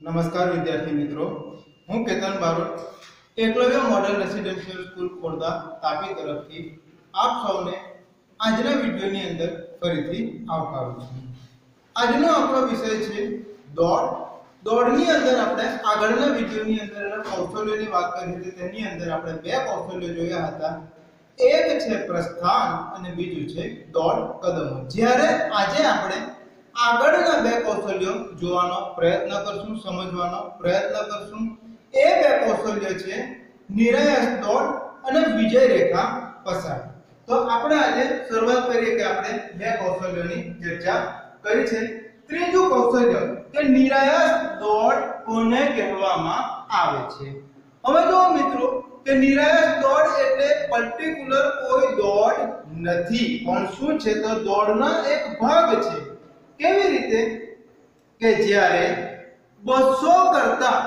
નમસ્કાર વિદ્યાર્થી મિત્રો. હું Ketan Barot, Eklavya model residential school Khorda Tapi તરફથી આપ સૌને આજના વિડીયોની અંદર ફરીથી આવકારું છું. આજનો આપણો વિષય છે દોડ. દોડની અંદર આપણે આગળના વિડીયોની અંદર એના કૌશલ્યોની વાત કરી હતી તેની અંદર આપણે બે કૌશલ્યો જોયા હતા. એક છે પ્રસ્થાન અને બીજું છે દોડ કદમો. જ્યારે આજે આપણે આગળના બે કૌશલ્યો જોવાનો પ્રયત્ન કરશું, સમજવાનો પ્રયત્ન કરશું. એ બે કૌશલ્ય છે, નિરાયસ દોડ અને વિજય રેખા પસાર. તો આપણે આજે શરૂઆત કરીએ કે આપણે બે કૌશલ્યોની ચર્ચા કરી છે. ત્રીજું કૌશલ્ય કે નિરાયસ દોડ કોને કહેવામાં આવે છે? હવે જો મિત્રો કે નિરાયસ દોડ એટલે પર્ટિક્યુલર કોઈ દોડ નથી. પણ શું છે? તો દોડના એક ભાગ છે. કેવી રીતે? કે જ્યારે 200 કરતા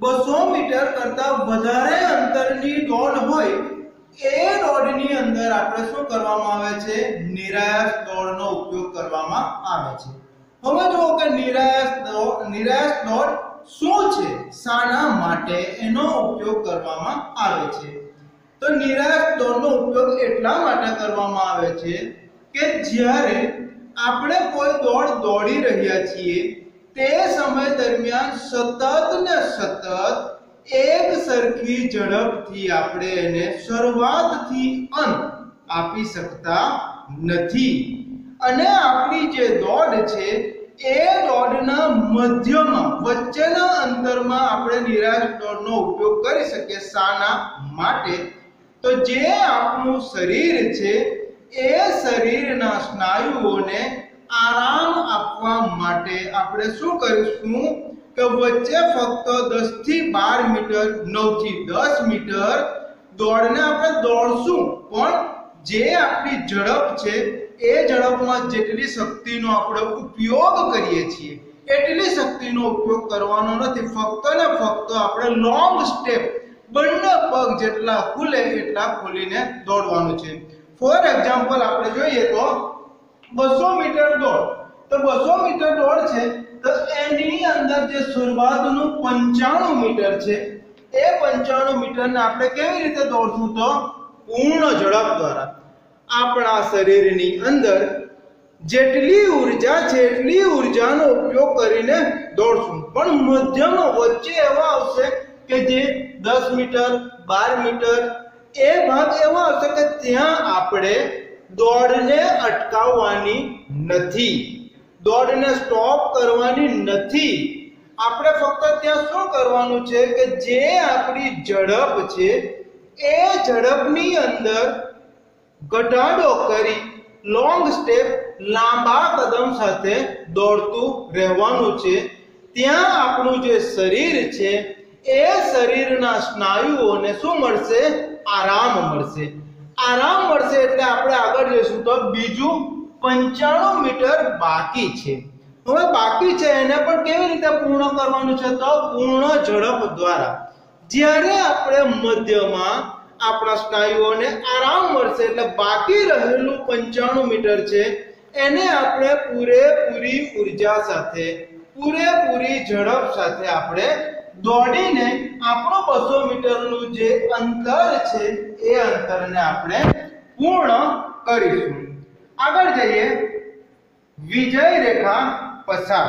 200 મીટર કરતા વધારે અંતરની દોડ હોય, એ દોડની અંદર આપણે શું કરવામાં આવે છે? નિરાયાસ દોડનો ઉપયોગ કરવામાં આવે છે. હવે જુઓ કે નિરાયાસ દોડ નિરાયાસ દોડ શું છે? શાના માટે એનો ઉપયોગ કરવામાં આવે છે. તો નિરાયાસ દોડનો ઉપયોગ એટલા માટે કરવામાં આવે છે કે જ્યારે આપણે કોઈ દોડ દોડી રહ્યા છીએ, તે સમય દરમિયાન સતત ને સતત એક સરખી ઝડપથી આપણે એને શરૂઆતથી અંત આપી શકતા નથી. અને આપણી જે દોડ છે, એ દોડના મધ્યમાં, વચ્ચેના અંતરમાં આપણે નિરાશ દોડનો ઉપયોગ કરી શકીએ શાના માટે. તો જે આપણું શરીર છે એ શરીરના સ્નાયુઓને આરામ આપવા માટે આપણે શું કરીશું કે વચ્ચે ફક્ત 10 થી 12 મીટર 9 થી 10 મીટર દોડને આપણે દોડશું. પણ જે આપણી ઝડપ છે, એ ઝડપમાં જેટલી શક્તિનો આપણે ઉપયોગ કરીએ છીએ, એટલી શક્તિનો ઉપયોગ કરવાનો નથી. ફક્ત ને ફક્ત આપણે લોંગ સ્ટેપ બંને પગ જેટલા ખુલે એટલા ખોલીને દોડવાનું છે. ફોર એક્ઝામ્પલ આપણે જોઈએ તો 200 મીટર દોડ. તો 200 મીટર દોડ છે, તો એની અંદર જે શરૂઆતનું 95 મીટર છે, એ 95 મીટરને આપણે કેવી રીતે દોડશું તો? પૂર્ણ ઝડપ દ્વારા. આપણા શરીરની અંદર જેટલી ઊર્જા છે, એટલી ઊર્જાનો ઉપયોગ કરીને દોડશું. પણ મધ્યમાં વચ્ચે એવા આવશે કે જે 10 મીટર 12 મીટર એ ભાગ એવો આવશે કે ત્યાં આપણે દોડને અટકાવવાની નથી. દોડને સ્ટોપ કરવાની નથી. આપણે ફક્ત ત્યાં શું કરવાનું છે કે જે આપણી ઝડપ છે, એ ઝડપની અંદર ઘટાડો કરી લોંગ સ્ટેપ લાંબા કદમ સાથે દોડતું રહેવાનું છે. ત્યાં આપણું જે શરીર છે, એ શરીરના સ્નાયુઓને શું મળશે? આરામ મળશે. આરામ મળશે એટલે આપણે આગળ જઈશું તો બીજું પંચાણું મીટર બાકી છે. હવે બાકી છે એને પણ કેવી રીતે પૂર્ણ કરવાનું છે તો પૂર્ણ ઝડપ દ્વારા. જ્યારે આપણે મધ્યમાં આપણા સ્નાયુઓને આરામ મળશે એટલે બાકી રહેલું પંચાણું મીટર છે, એને આપણે પૂરેપૂરી ઊર્જા સાથે, પૂરેપૂરી ઝડપ સાથે આપણે દોડીને આપણું બસો મીટરનું જે અંતર છે, એ અંતરને આપણે પૂર્ણ કરીશું. આગળ જઈએ. વિજય રેખા પસાર.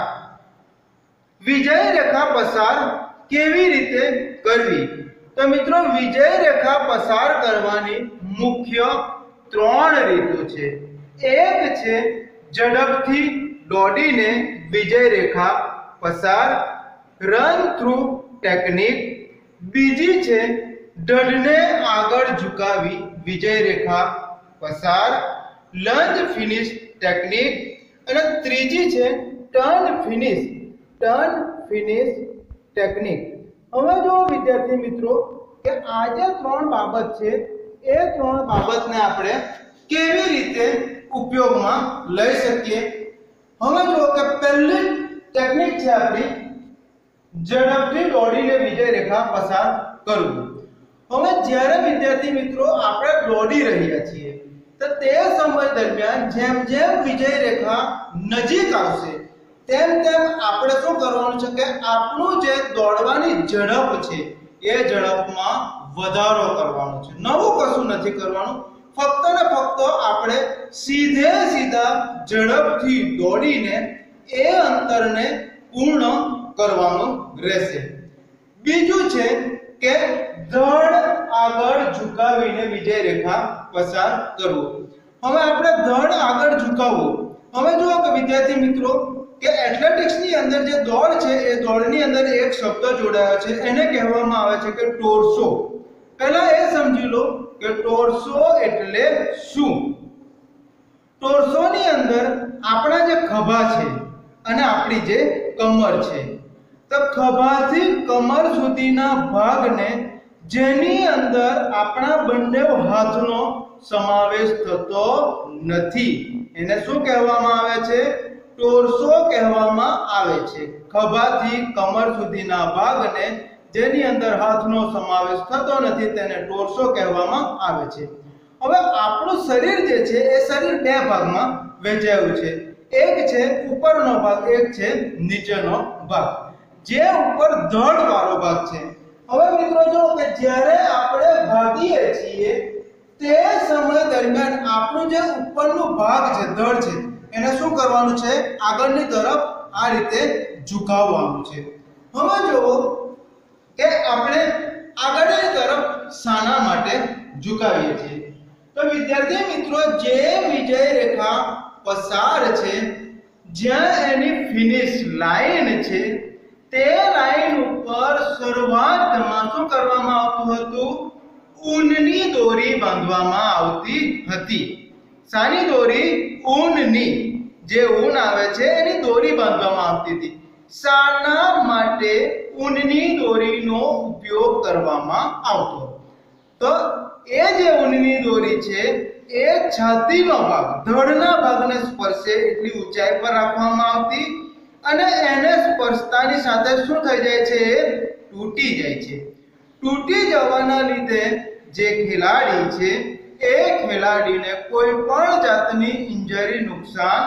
વિજય રેખા પસાર કેવી રીતે કરવી? તો મિત્રો, વિજય રેખા પસાર કરવાની મુખ્ય ત્રણ રીતો છે. એક છે ઝડપથી દોડીને વિજય રેખા પસાર. રન થ્રુ ટેકનિક બીજી છે દંડને આગળ ઝુકાવી વિજય રેખા પસાર લંજ ફિનિશ ટેકનિક અને ત્રીજી છે turn finish turn finish technique હવે જો વિદ્યાર્થી મિત્રો કે આ જે ત્રણ બાબત છે, એ ત્રણ બાબતને આપણે કેવી રીતે ઉપયોગમાં લઈ શકીએ? હવે જો કે પહેલી ટેકનિક છે આપણી ઝડપથી દોડીને વિજય રેખા પસાર કરવું. હવે જ્યારે વિદ્યાર્થી મિત્રો આપણે દોડી રહ્યા છીએ, તો તે સમય દરમિયાન જેમ જેમ વિજય રેખા નજીક આવશે, તેમ તેમ આપણે શું કરવાનું છે કે આપણું જે દોડવાની ઝડપ છે, એ ઝડપમાં વધારો કરવાનો છે. નવું કશું નથી કરવાનું. ફક્ત ને ફક્ત આપણે સીધે સીધા ઝડપથી દોડીને એ અંતરને પૂર્ણ કરવાનું રહેશે. બીજું છે કે ધડ આગળ ઝુકાવીને વિજય રેખા પસાર કરવો. હવે આપણે ધડ આગળ ઝુકાવવું. હવે જુઓ કે વિદ્યાર્થી મિત્રો, કે એથ્લેટિક્સની અંદર જે દોડ છે, એ દોડની અંદર એક શબ્દ જોડાયો છે. એને કહેવામાં આવે છે કે ટોર્સો. પહેલા એ સમજી લો કે ટોર્સો એટલે શું? ટોર્સો ની અંદર આપણા જે ખભા છે અને આપણી જે કમર છે તો ખભાથી કમર સુધીના ભાગને જેની અંદર આપણા બંને હાથનો સમાવેશ થતો નથી. એને શું કહેવામાં આવે છે? ટોરસો કહેવામાં આવે છે. ખભાથી કમર સુધીના ભાગને જેની અંદર હાથનો સમાવેશ થતો નથી તેને ટોરસો કહેવામાં આવે છે. હવે આપણું શરીર જે છે એ શરીર બે ભાગમાં વહેંચાયું છે. એક છે ઉપરનો ભાગ, એક છે નીચેનો ભાગ. જે ઉપર ધડ વાળો ભાગ છે. હવે મિત્રો જો કે જ્યારે આપણે ભાગીએ છીએ, તે સમય દરમિયાન આપણું જે ઉપરનો ભાગ છે ધડ છે, એને શું કરવાનું છે? આગળની તરફ આ રીતે ઝુકાવવાનું છે. હવે જુઓ કે આપણે આગળની તરફ શાના માટે ઝુકાવીએ છીએ. તો વિદ્યાર્થી મિત્રો, જે વિજય રેખા પસાર છે, જ્યાં એની ફિનિશ લાઈન છે તે લાઈન ઉપર શરૂઆતમાં શું કરવામાં આવતું હતું. ઊનની દોરી બાંધવામાં આવતી હતી. સાની દોરી ઊનની, જે ઊન આવે છે એની દોરી બાંધવામાં આવતી હતી. સાના માટે ઊનની દોરીનો ઉપયોગ કરવામાં આવતો. તો એ જે ઊનની દોરી છે, એ છાતીનો ભાગ, ધડના ભાગને સ્પર્શે એટલી ઊંચાઈ પર રાખવામાં આવતી. અને એને સ્પર્શતાની સાથે શું થઈ જાય છે? તૂટી જાય છે. તૂટી જવાના લીધે જે ખેલાડી છે, એ ખેલાડીને કોઈ પણ જાતની ઇન્જરી નુકસાન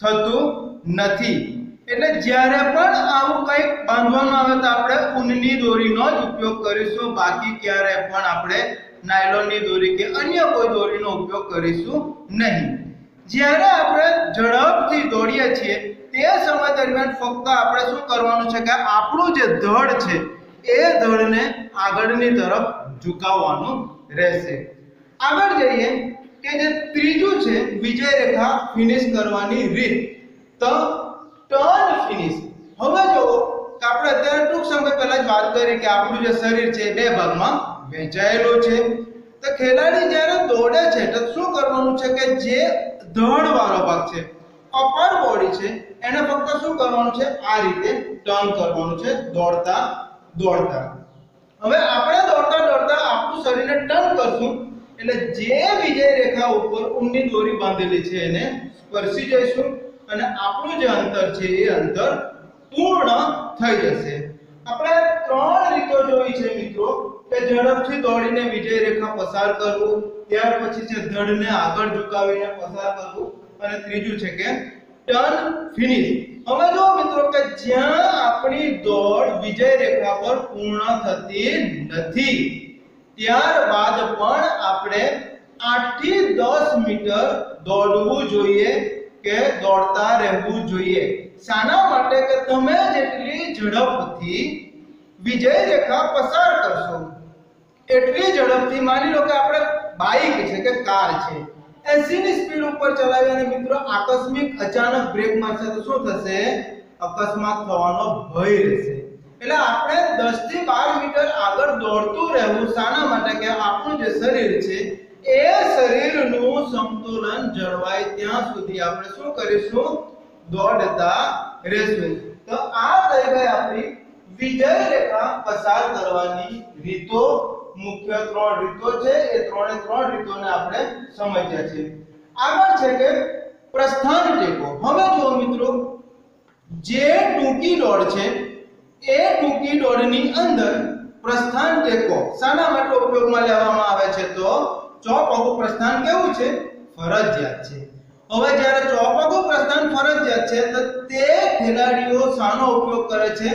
થતું નથી. એટલે જ્યારે પણ આવું કંઈક બાંધવામાં આવે તો આપણે ઊનની દોરીનો જ ઉપયોગ કરીશું. બાકી ક્યારે પણ આપણે નાયલોનની દોરી કે અન્ય કોઈ દોરીનો ઉપયોગ કરીશું નહીં. જ્યારે આપણે ઝડપથી દોડીએ છીએ તે સમય દરમિયાન ફક્ત આપણે શું કરવાનું છે કે આપણું જે ધડ છે, એ ધડને આગળની તરફ ઝુકાવવાનું રહેશે. આગળ જઈએ કે જે ત્રીજું છે, વિજય રેખા ફિનિશ કરવાની રીત. તો ટર્ન ફિનિશ હવે જો કે આપણે અત્યારે ટૂંક સમય પહેલા જ વાત કરી કે આપણું જે શરીર છે બે ભાગમાં વહેંચાયેલું છે. તો ખેલાડી જ્યારે દોડે છે, તો શું કરવાનું છે કે જે ધડ વાળો ભાગ છે અપર બોડી છે, એને ફક્ત શું કરવાનું છે? આ રીતે ટર્ન કરવાનું છે, દોડતા દોડતા. હવે આપણે દોડતા દોડતા આપણું શરીરને ટર્ન કરશું, એટલે જે વિજય રેખા ઉપર ઊંડી દોરી બાંધેલી છે, એને સ્પર્શી જઈશું અને આપણું જે અંતર છે, એ અંતર પૂર્ણ થઈ જશે. આપણે ત્રણ રીતો જોઈ છે મિત્રો, કે ઝડપથી દોડીને વિજય રેખા પસાર કરવું, ત્યાર પછી છે ધડને આગળ ઝુકાવીને પસાર કરવું અને ત્રીજું છે કે ટર્ન ફિનિશ હવે જો મિત્રો કે જ્યાં આપણી દોડ વિજય રેખા પર પૂર્ણ થતી નથી, ત્યારબાદ પણ આપણે 8 થી 10 મીટર દોડવું જોઈએ કે દોડતા રહેવું જોઈએ. શાના માટે કે તમે જેટલી ઝડપથી વિજય રેખા પસાર કરશો, એટલી ઝડપથી માની લો કે આપણે બાઇક છે કે કાર છે. 80 ની સ્પીડ ઉપર ચલાવી અને મિત્રો આકસ્મિક અચાનક બ્રેક મારશે તો શું થશે? અકસ્માત થવાનો ભય રહેશે. એટલે આપણે 10 થી 12 મીટર આગળ દોડતું રહેવું શાના માટે કે આપણું જે શરીર છે, એ શરીરનું સંતુલન જળવાય ત્યાં સુધી આપણે શું કરીશું? દોડતા રહેશું. તો આ થઈ ગઈ આપણી વિજય રેખા પસાર કરવાની રીતો મુખ્ય ત્રણ રીતો છે. એ ત્રણે ત્રણ રીતોને આપણે સમજ્યા છે. આગળ છે કે પ્રસ્થાન ટેકો. હવે જુઓ મિત્રો, જે ટૂંકી દોડ છે, એ ટૂંકી દોડની અંદર પ્રસ્થાન ટેકો શાના માટે ઉપયોગમાં લેવામાં આવે છે તો ચોપગું પ્રસ્થાન કેવું છે? ફરજિયાત છે. હવે જ્યારે ચોપગું પ્રસ્થાન ફરજિયાત છે, તો તે ખેલાડીઓ શાનો ઉપયોગ કરે છે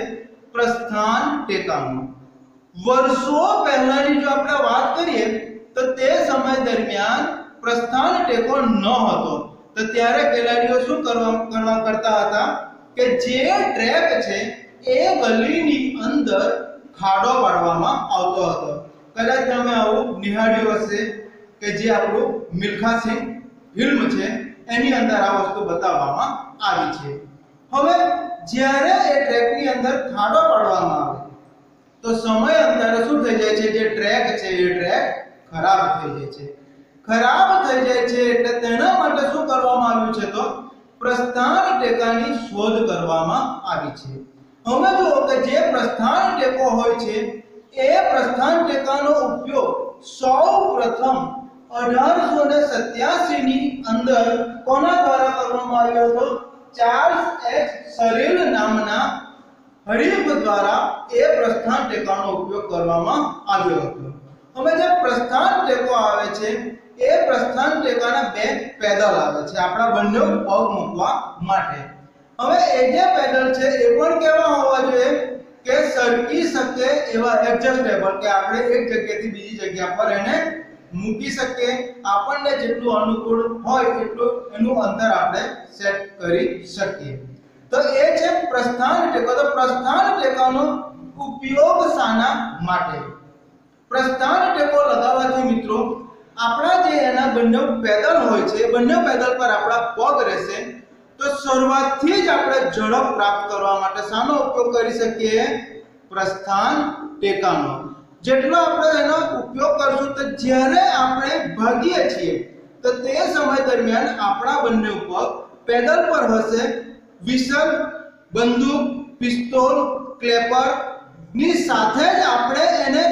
પ્રસ્થાન ટેકાનો. વર્ષો પહેલાની જો આપણે વાત કરીએ, તો તે સમય દરમિયાન પ્રસ્થાન ટેકો ન હતો. તો ત્યારે ખેલાડીઓ શું કરવા કરવા કરતા હતા કે જે ટ્રેક છે એ ગલીની અંદર ખાડો પાડવામાં આવતો હતો. કદાચ તમે આવું નિહાળ્યું હશે કે જે આપણું મિલ્ખા સિંહ ફિલ્મ છે, એની અંદર આ વસ્તુ બતાવવામાં આવી છે. હવે જ્યારે એ ટ્રેકની અંદર ખાડો પાડવામાં આવે તો સમય અંતરે શું થઈ જાય છે? જે ટ્રેક છે, એ ટ્રેક ખરાબ થઈ જાય છે. ખરાબ થઈ જાય છે એટલે તેના માટે શું કરવામાં આવ્યું છે તો? પ્રસ્થાન ટેકાની શોધ કરવામાં આવી છે. હવે જુઓ કે જે પ્રસ્થાન ટેકો હોય છે, એ પ્રસ્થાન ટેકાનો ઉપયોગ સૌ પ્રથમ અઢારસો ને સત્યાસી ની અંદર કોના દ્વારા કરવામાં આવ્યો હતો? Charles H. સરેલ નામના હરીફ દ્વારા એ પ્રસ્થાન ટેકાનો ઉપયોગ કરવામાં આવ્યો હતો. હવે જે પ્રસ્થાન ટેકો આવે છે, એ પ્રસ્થાન ટેકાના બે પેદલ આવે છે. આપણા બંને પગ મૂકવા માટે. હવે એ જે પેદલ છે, એ પણ કેવા હોવા જોઈએ? કે સરકી શકે એવા એડજસ્ટેબલ કે આપણે એક જગ્યાથી બીજી જગ્યા પર એને મૂકી શકીએ. આપણને જેટલું અનુકૂળ હોય એટલું એનું અંતર આપણે સેટ કરી શકીએ. તો એ છે પ્રસ્થાન ટેકો તો પ્રસ્થાન ટેકાનો ઉપયોગ શાના માટે. પ્રસ્થાન ટેકો લગાવવાથી મિત્રો, આપણા જે એના બંને પેદલ હોય છે બંને પેદલ પર આપણા પગ રહેશે. તો શરૂઆતથી જ આપણે ઝડપ પ્રાપ્ત કરવા માટે શાનો ઉપયોગ કરી શકીએ? પ્રસ્થાન ટેકાનો. જેટલો આપણે એનો ઉપયોગ કરશું, તો જ્યારે આપણે ભાગીએ છીએ, તો તે સમય દરમિયાન આપણા બંને પગ પેદલ પર હશે વિસલ, બંદૂક, પિસ્તોલ, ક્લેપરની સાથે જ આપણે એને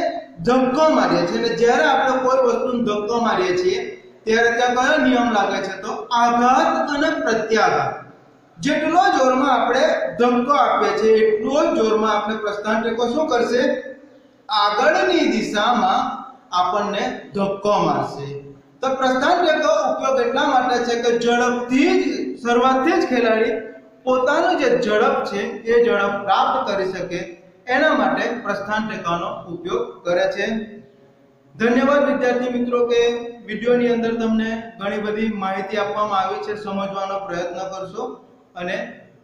ધક્કો મારીએ છીએ. અને જ્યારે આપણે કોઈ વસ્તુને ધક્કો મારીએ છીએ, ત્યારે ત્યાં કયો નિયમ લાગે છે તો? આઘાત અને પ્રત્યાઘાત. જેટલો જોરમાં આપણે ધમકો આપીએ છીએ, એટલો જ જોરમાં આપણે પ્રસ્થાન ટેકો શું કરશે? આગળની દિશામાં આપણને ધક્કો મારશે. તો પ્રસ્થાન ટેકો ઉપયોગ એટલા માટે છે કે ઝડપથી જ, શરૂઆતથી જ ખેલાડી પોતાનું જે ઝડપ છે, એ ઝડપ પ્રાપ્ત કરી શકે એના માટે પ્રસ્થાન ટેકાનો ઉપયોગ કરે છે. ધન્યવાદ વિદ્યાર્થી મિત્રો કે વિડીયોની અંદર તમને ઘણી બધી માહિતી આપવામાં આવી છે, સમજવાનો પ્રયત્ન કરશો અને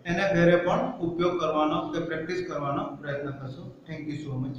એને ઘરે પણ ઉપયોગ કરવાનો કે પ્રેક્ટિસ કરવાનો પ્રયત્ન કરશો. Thank you so much